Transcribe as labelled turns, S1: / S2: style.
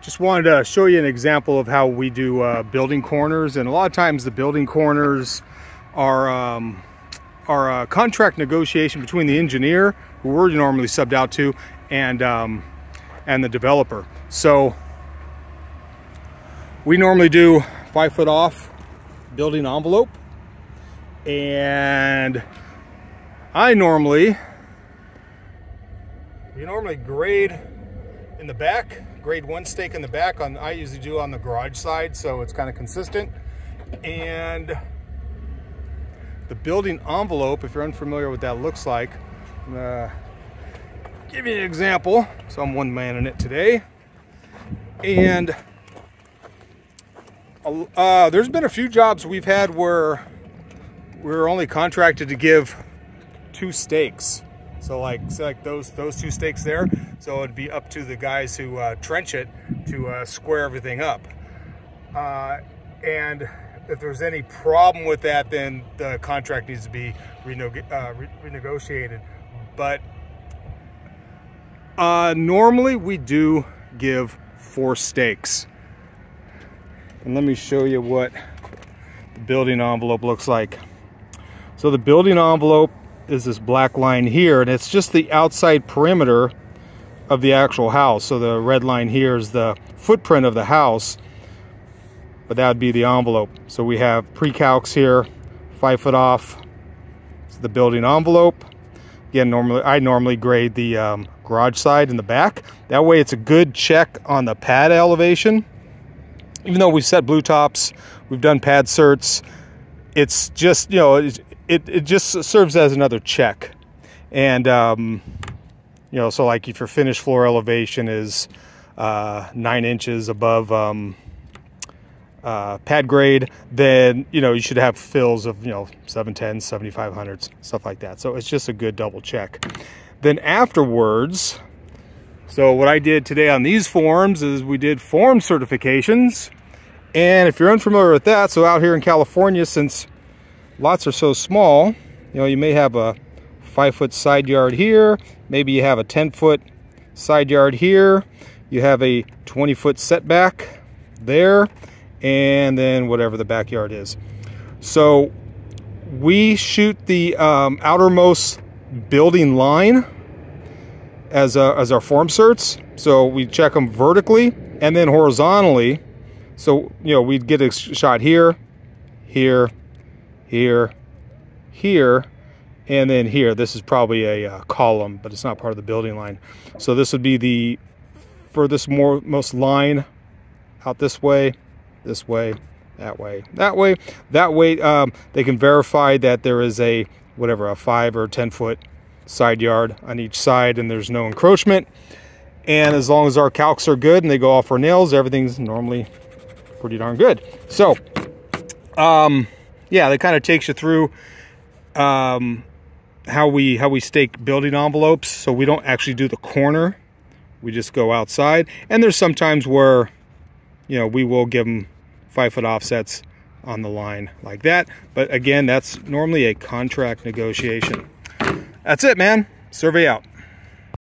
S1: just wanted to show you an example of how we do uh, building corners. And a lot of times the building corners are, um, are a contract negotiation between the engineer, who we're normally subbed out to, and, um, and the developer. So we normally do five foot off building envelope. And I normally, you normally grade in the back grade one stake in the back on I usually do on the garage side so it's kind of consistent. And the building envelope if you're unfamiliar what that looks like uh, give you an example. So I'm one man in it today. And uh, there's been a few jobs we've had where we're only contracted to give two stakes so like, so like those those two stakes there. So it'd be up to the guys who uh, trench it to uh, square everything up. Uh, and if there's any problem with that, then the contract needs to be uh, re renegotiated. But uh, normally we do give four stakes. And let me show you what the building envelope looks like. So the building envelope is this black line here, and it's just the outside perimeter of the actual house. So the red line here is the footprint of the house, but that would be the envelope. So we have pre-calcs here, five foot off. It's the building envelope. Again, normally I normally grade the um, garage side in the back. That way it's a good check on the pad elevation. Even though we've set blue tops, we've done pad certs, it's just, you know, it, it just serves as another check. And, um, you know, so like if your finished floor elevation is uh, nine inches above um, uh, pad grade, then, you know, you should have fills of, you know, 710s, 7500s, stuff like that. So it's just a good double check. Then afterwards, so what I did today on these forms is we did form certifications. And if you're unfamiliar with that, so out here in California, since lots are so small, you know, you may have a five foot side yard here, maybe you have a 10 foot side yard here, you have a 20 foot setback there, and then whatever the backyard is. So we shoot the um, outermost building line as, a, as our form certs. So we check them vertically and then horizontally. So, you know, we'd get a shot here, here, here, here, and then here. This is probably a uh, column, but it's not part of the building line. So this would be the furthest more, most line out this way, this way, that way, that way. That way um, they can verify that there is a, whatever, a 5 or 10 foot side yard on each side and there's no encroachment. And as long as our calcs are good and they go off our nails, everything's normally pretty darn good. So, um, yeah, that kind of takes you through um, how we how we stake building envelopes. So we don't actually do the corner; we just go outside. And there's sometimes where, you know, we will give them five foot offsets on the line like that. But again, that's normally a contract negotiation. That's it, man. Survey out.